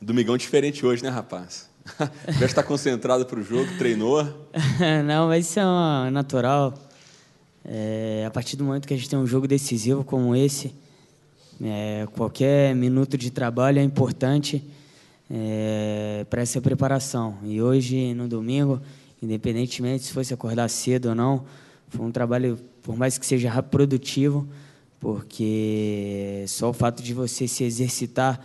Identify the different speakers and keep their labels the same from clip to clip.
Speaker 1: Domingão diferente hoje, né, rapaz? Já está concentrado para o jogo, treinou?
Speaker 2: Não, mas isso é natural. É, a partir do momento que a gente tem um jogo decisivo como esse, é, qualquer minuto de trabalho é importante é, para essa preparação. E hoje, no domingo, independentemente se fosse acordar cedo ou não, foi um trabalho, por mais que seja produtivo, porque só o fato de você se exercitar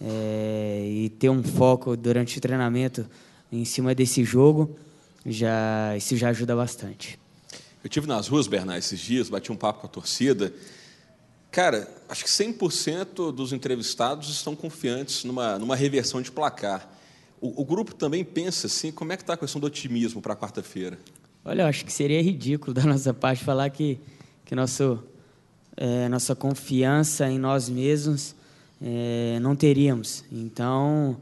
Speaker 2: é, e ter um foco durante o treinamento em cima desse jogo, já isso já ajuda bastante.
Speaker 1: Eu tive nas ruas, Bernard, esses dias, bati um papo com a torcida. Cara, acho que 100% dos entrevistados estão confiantes numa, numa reversão de placar. O, o grupo também pensa assim, como é que está a questão do otimismo para quarta-feira?
Speaker 2: Olha, eu acho que seria ridículo da nossa parte falar que, que nosso, é, nossa confiança em nós mesmos é, não teríamos. Então,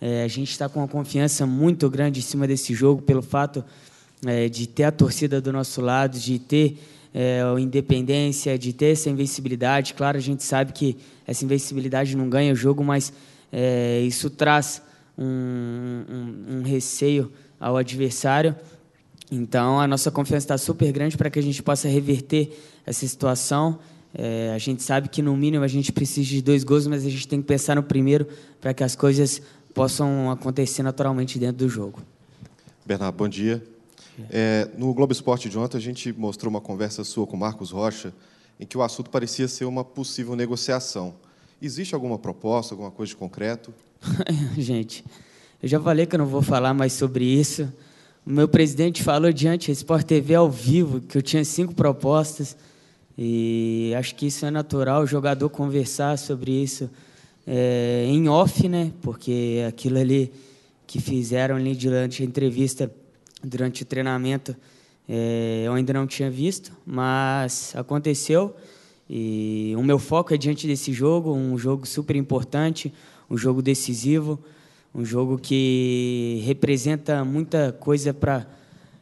Speaker 2: é, a gente está com uma confiança muito grande em cima desse jogo, pelo fato é, de ter a torcida do nosso lado, de ter é, a independência, de ter essa invencibilidade. Claro, a gente sabe que essa invencibilidade não ganha o jogo, mas isso traz um, um, um receio ao adversário. Então, a nossa confiança está super grande para que a gente possa reverter essa situação é, a gente sabe que no mínimo a gente precisa de dois gols, mas a gente tem que pensar no primeiro para que as coisas possam acontecer naturalmente dentro do jogo.
Speaker 3: Bernardo, bom dia. É, no Globo Esporte de ontem a gente mostrou uma conversa sua com Marcos Rocha, em que o assunto parecia ser uma possível negociação. Existe alguma proposta, alguma coisa de concreto?
Speaker 2: gente, eu já falei que eu não vou falar mais sobre isso. O meu presidente falou diante da Sport TV ao vivo que eu tinha cinco propostas. E acho que isso é natural, o jogador conversar sobre isso é, em off, né? Porque aquilo ali que fizeram ali durante a entrevista, durante o treinamento, é, eu ainda não tinha visto, mas aconteceu. E o meu foco é diante desse jogo, um jogo super importante, um jogo decisivo, um jogo que representa muita coisa para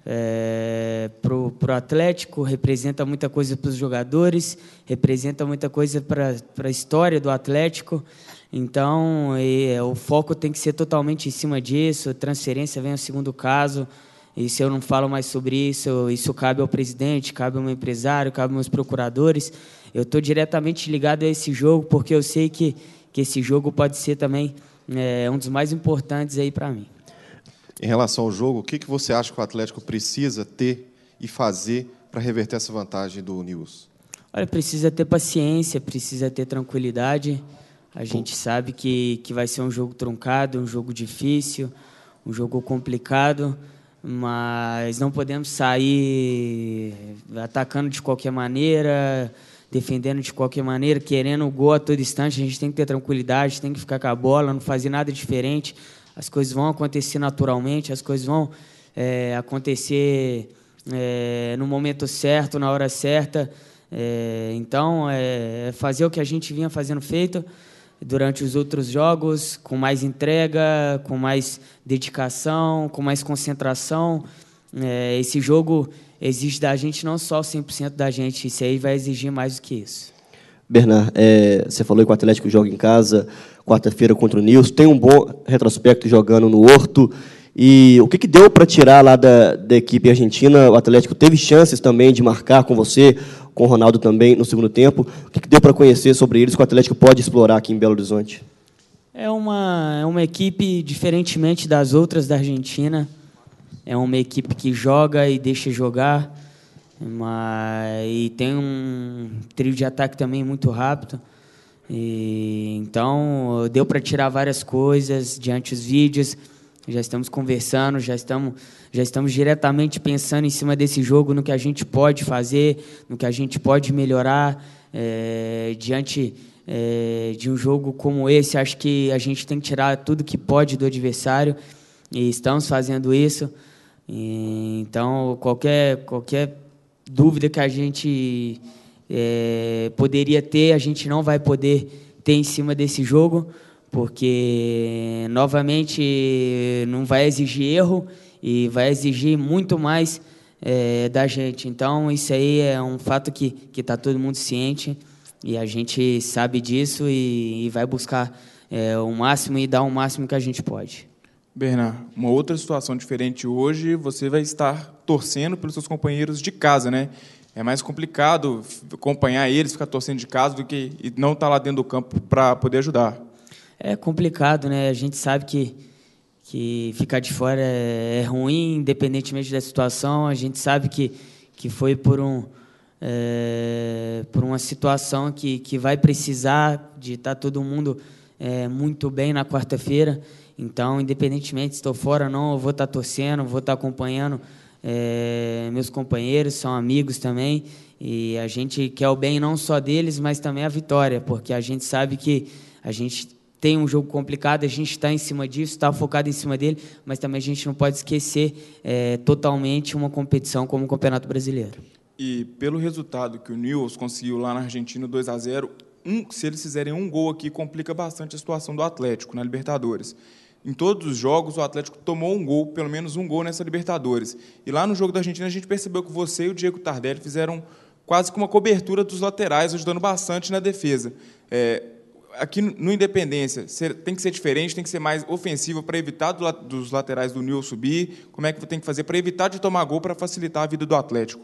Speaker 2: é, para o Atlético, representa muita coisa para os jogadores, representa muita coisa para a história do Atlético. Então, e, o foco tem que ser totalmente em cima disso. Transferência vem ao segundo caso. E se eu não falo mais sobre isso, isso cabe ao presidente, cabe ao meu empresário, cabe aos meus procuradores. Eu estou diretamente ligado a esse jogo porque eu sei que, que esse jogo pode ser também é, um dos mais importantes aí para mim.
Speaker 3: Em relação ao jogo, o que, que você acha que o Atlético precisa ter e fazer para reverter essa vantagem do News?
Speaker 2: Olha, precisa ter paciência, precisa ter tranquilidade. A gente sabe que, que vai ser um jogo truncado, um jogo difícil, um jogo complicado, mas não podemos sair atacando de qualquer maneira, defendendo de qualquer maneira, querendo o gol a todo instante. A gente tem que ter tranquilidade, tem que ficar com a bola, não fazer nada diferente as coisas vão acontecer naturalmente, as coisas vão é, acontecer é, no momento certo, na hora certa. É, então, é, é fazer o que a gente vinha fazendo feito durante os outros jogos, com mais entrega, com mais dedicação, com mais concentração. É, esse jogo exige da gente não só 100% da gente, isso aí vai exigir mais do que isso.
Speaker 4: Bernard, é, você falou que o Atlético joga em casa, quarta-feira contra o Nilson, tem um bom retrospecto jogando no Horto. E o que, que deu para tirar lá da, da equipe argentina? O Atlético teve chances também de marcar com você, com o Ronaldo também no segundo tempo. O que, que deu para conhecer sobre eles que o Atlético pode explorar aqui em Belo Horizonte?
Speaker 2: É uma, é uma equipe diferentemente das outras da Argentina. É uma equipe que joga e deixa jogar. Mas, e tem um trio de ataque também muito rápido. E, então, deu para tirar várias coisas diante dos vídeos. Já estamos conversando, já estamos, já estamos diretamente pensando em cima desse jogo, no que a gente pode fazer, no que a gente pode melhorar. É, diante é, de um jogo como esse, acho que a gente tem que tirar tudo que pode do adversário. E estamos fazendo isso. E, então, qualquer, qualquer dúvida que a gente é, poderia ter, a gente não vai poder ter em cima desse jogo, porque, novamente, não vai exigir erro e vai exigir muito mais é, da gente. Então, isso aí é um fato que está todo mundo ciente e a gente sabe disso e, e vai buscar é, o máximo e dar o máximo que a gente pode.
Speaker 5: Bernard, uma outra situação diferente hoje, você vai estar torcendo pelos seus companheiros de casa, né? É mais complicado acompanhar eles, ficar torcendo de casa, do que não estar lá dentro do campo para poder ajudar.
Speaker 2: É complicado, né? A gente sabe que, que ficar de fora é, é ruim, independentemente da situação. A gente sabe que, que foi por, um, é, por uma situação que, que vai precisar de estar todo mundo é, muito bem na quarta-feira. Então, independentemente se estou fora ou não, eu vou estar torcendo, vou estar acompanhando é, meus companheiros, são amigos também, e a gente quer o bem não só deles, mas também a vitória, porque a gente sabe que a gente tem um jogo complicado, a gente está em cima disso, está focado em cima dele, mas também a gente não pode esquecer é, totalmente uma competição como o Campeonato Brasileiro.
Speaker 5: E pelo resultado que o Newell's conseguiu lá na Argentina, 2 a 0 um, se eles fizerem um gol aqui, complica bastante a situação do Atlético na Libertadores. Em todos os jogos, o Atlético tomou um gol, pelo menos um gol nessa Libertadores. E lá no jogo da Argentina, a gente percebeu que você e o Diego Tardelli fizeram quase que uma cobertura dos laterais, ajudando bastante na defesa. É, aqui no Independência, tem que ser diferente, tem que ser mais ofensivo para evitar dos laterais do Nil subir? Como é que tem que fazer para evitar de tomar gol para facilitar a vida do Atlético?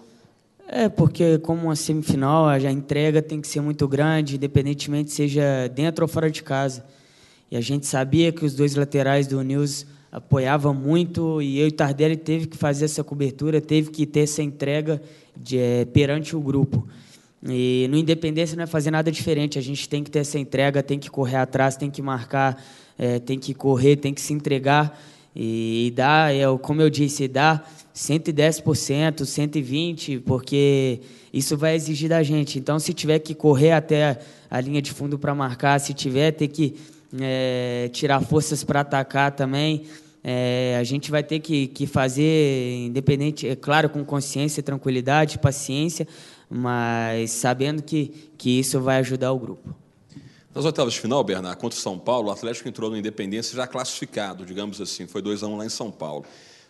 Speaker 2: É, porque como uma semifinal, a entrega tem que ser muito grande, independentemente seja dentro ou fora de casa. E a gente sabia que os dois laterais do News apoiavam muito e eu e Tardelli teve que fazer essa cobertura, teve que ter essa entrega de, é, perante o grupo. E no Independência não é fazer nada diferente, a gente tem que ter essa entrega, tem que correr atrás, tem que marcar, é, tem que correr, tem que se entregar e, e dar, é, como eu disse, dar 110%, 120%, porque isso vai exigir da gente. Então, se tiver que correr até a linha de fundo para marcar, se tiver ter que é, tirar forças para atacar também. É, a gente vai ter que, que fazer, independente, é claro, com consciência, tranquilidade, paciência, mas sabendo que, que isso vai ajudar o grupo.
Speaker 1: Nas oitavas de final, Bernardo, contra o São Paulo, o Atlético entrou no Independência já classificado, digamos assim, foi 2 a 1 lá em São Paulo.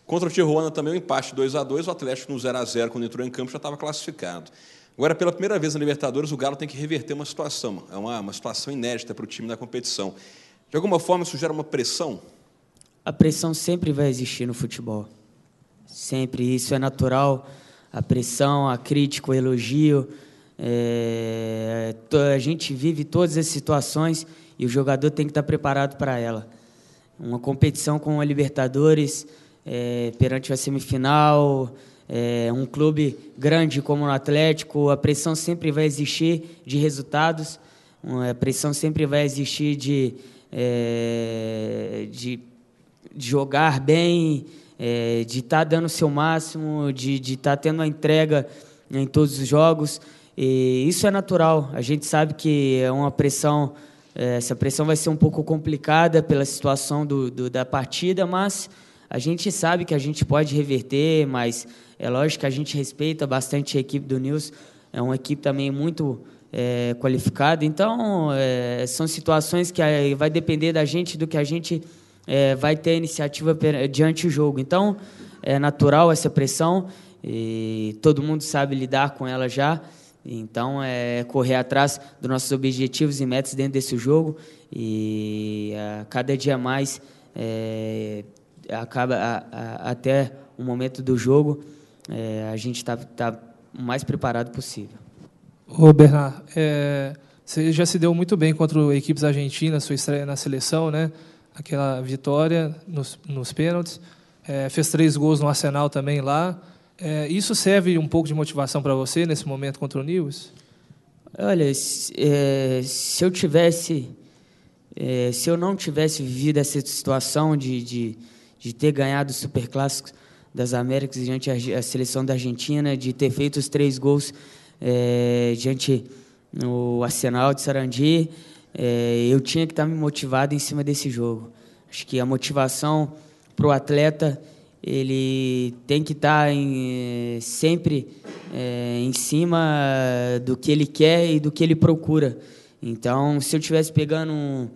Speaker 1: Contra o Tijuana também o um empate 2 a 2 o Atlético no 0 a 0 quando entrou em campo já estava classificado. Agora, pela primeira vez na Libertadores, o Galo tem que reverter uma situação, é uma, uma situação inédita para o time na competição. De alguma forma, isso gera uma pressão?
Speaker 2: A pressão sempre vai existir no futebol. Sempre, isso é natural. A pressão, a crítica, o elogio. É... a gente vive todas as situações e o jogador tem que estar preparado para ela. Uma competição com a Libertadores, é, perante a semifinal, é, um clube grande como o Atlético, a pressão sempre vai existir de resultados, a pressão sempre vai existir de, é, de, de, jogar bem, é, de estar tá dando o seu máximo, de estar tá tendo a entrega em todos os jogos. E isso é natural. A gente sabe que é uma pressão, é, essa pressão vai ser um pouco complicada pela situação do, do da partida, mas a gente sabe que a gente pode reverter, mas é lógico que a gente respeita bastante a equipe do News, é uma equipe também muito é, qualificada. Então, é, são situações que é, vai depender da gente, do que a gente é, vai ter iniciativa diante do jogo. Então, é natural essa pressão e todo mundo sabe lidar com ela já. Então, é correr atrás dos nossos objetivos e metas dentro desse jogo e a cada dia mais é, acaba a, a, até o momento do jogo é, a gente está tá o mais preparado possível.
Speaker 6: Ô Bernard, é, você já se deu muito bem contra equipes argentinas, sua estreia na seleção, né? Aquela vitória nos, nos pênaltis. É, fez três gols no Arsenal também lá. É, isso serve um pouco de motivação para você nesse momento contra o News?
Speaker 2: Olha, se, é, se eu tivesse, é, se eu não tivesse vivido essa situação de, de, de ter ganhado o Superclássico, das Américas diante a seleção da Argentina, de ter feito os três gols é, diante no Arsenal de Sarandi, é, eu tinha que estar me motivado em cima desse jogo. Acho que a motivação para o atleta ele tem que estar em, sempre é, em cima do que ele quer e do que ele procura. Então, se eu estivesse pegando um,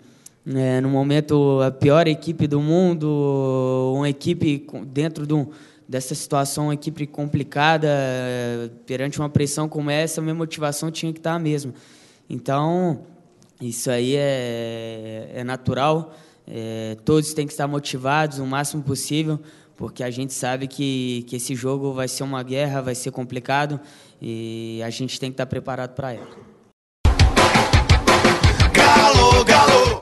Speaker 2: é, no momento, a pior equipe do mundo, uma equipe dentro de um, dessa situação, uma equipe complicada, é, perante uma pressão como essa, a minha motivação tinha que estar a mesma. Então, isso aí é, é natural, é, todos têm que estar motivados o máximo possível, porque a gente sabe que, que esse jogo vai ser uma guerra, vai ser complicado e a gente tem que estar preparado para ela. Galo, galo!